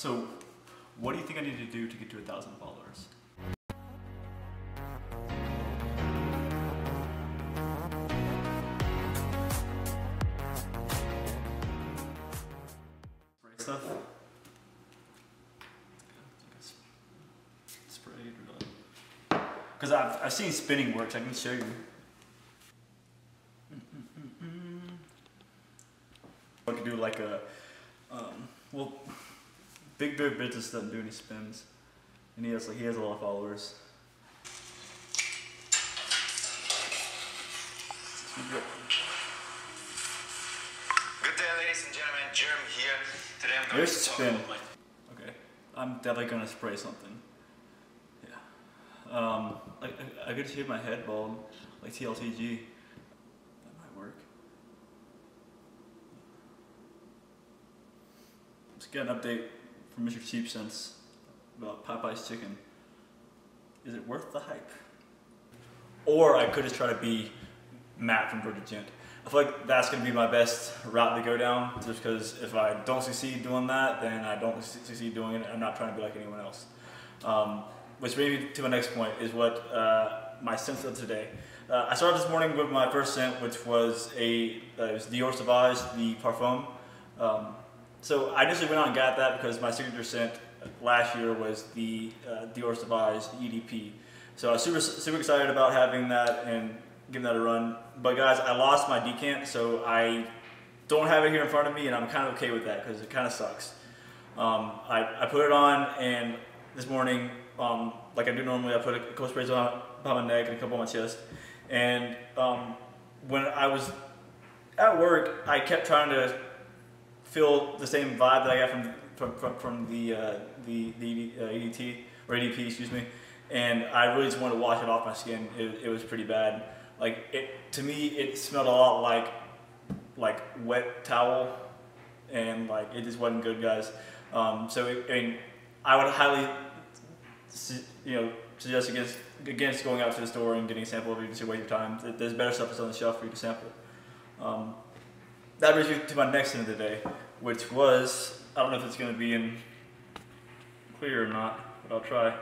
So, what do you think I need to do to get to a thousand followers? Spray stuff. Sprayed or Because I've, I've seen spinning works, I can show you. I could do like a, um, well, Big Bear Business doesn't do any spins, and he has like he has a lot of followers. Good day, ladies and gentlemen. Jeremy here. Today I'm going There's to talk spin. about my Okay, I'm definitely gonna spray something. Yeah, um, like I, I could shave my head bald, like TLTG. That might work. Let's get an update from Mr. Cheap Scents about Popeye's chicken. Is it worth the hype? Or I could just try to be Matt from Georgia Gent. I feel like that's going to be my best route to go down, just because if I don't succeed doing that, then I don't succeed doing it. I'm not trying to be like anyone else. Um, which brings me to my next point, is what uh, my sense of today. Uh, I started this morning with my first scent, which was a uh, it was Dior Sauvage, the Parfum. Um, so I initially went out and got that because my signature scent last year was the uh, Dior Sauvage, EDP. So I was super super excited about having that and giving that a run. But guys, I lost my decant, so I don't have it here in front of me, and I'm kind of okay with that because it kind of sucks. Um, I, I put it on, and this morning, um, like I do normally, I put a couple sprays on behind my neck and a couple on my chest. And um, when I was at work, I kept trying to feel the same vibe that I got from from, from, from the uh, the the uh, EDT or ADP, excuse me. And I really just wanted to wash it off my skin. It, it was pretty bad. Like it to me, it smelled a lot like like wet towel, and like it just wasn't good, guys. Um, so it, I mean, I would highly, you know, suggest against against going out to the store and getting a sample of it just to waste your time. There's better stuff that's on the shelf for you to sample. Um, that brings me to my next end of the day, which was I don't know if it's going to be in clear or not, but I'll try.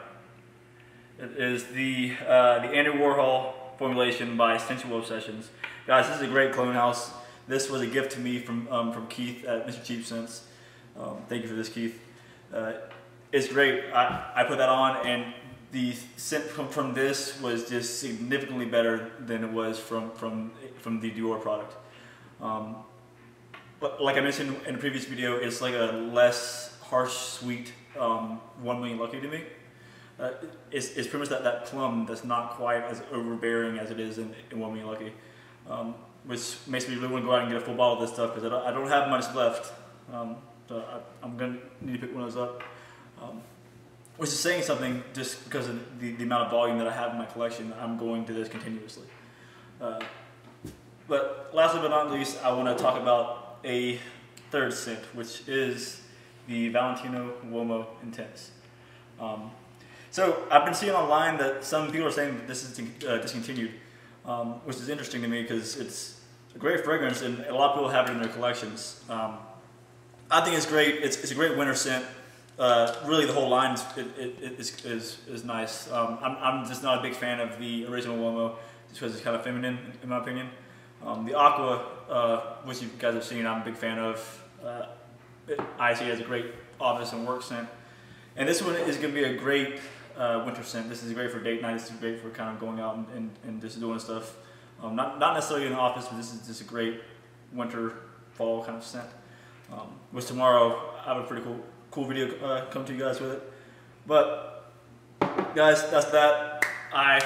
It is the uh, the Andy Warhol formulation by Sensual Obsessions. Guys, this is a great clone house. This was a gift to me from um, from Keith at Mr. Cheap Scents. Um, thank you for this, Keith. Uh, it's great. I, I put that on, and the scent from, from this was just significantly better than it was from from from the Dior product. Um, but like I mentioned in a previous video, it's like a less harsh, sweet um, one million lucky to me. Uh, it's, it's pretty much that, that plum that's not quite as overbearing as it is in, in one million lucky, um, which makes me really want to go out and get a full bottle of this stuff because I don't, I don't have much left. Um, so I, I'm gonna need to pick one of those up. Um, which is saying something just because of the, the amount of volume that I have in my collection. I'm going to this continuously. Uh, but lastly but not least, I want to talk about a third scent, which is the Valentino Uomo Intense. Um, so I've been seeing online that some people are saying that this is uh, discontinued, um, which is interesting to me because it's a great fragrance and a lot of people have it in their collections. Um, I think it's great. It's, it's a great winter scent. Uh, really, the whole line is, it, it, is, is, is nice. Um, I'm, I'm just not a big fan of the original Uomo just because it's kind of feminine, in my opinion. Um, the Aqua, uh, which you guys have seen, I'm a big fan of. Uh, it, I see it as a great office and work scent. And this one is going to be a great uh, winter scent. This is great for date night. This is great for kind of going out and, and, and just doing stuff. Um, not, not necessarily in the office, but this is just a great winter, fall kind of scent. Um, which tomorrow I have a pretty cool, cool video uh, come to you guys with it. But guys, that's that. I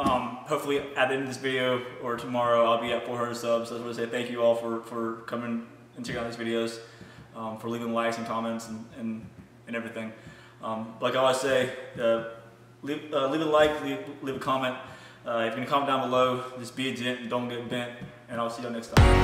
um, hopefully at the end of this video or tomorrow I'll be at 400 subs. I just want to say thank you all for, for coming and checking out these videos, um, for leaving likes and comments and, and, and everything. Um, like I always say, uh, leave, uh, leave a like, leave, leave a comment. Uh, if going to comment down below, just be a gent, and don't get bent, and I'll see you all next time.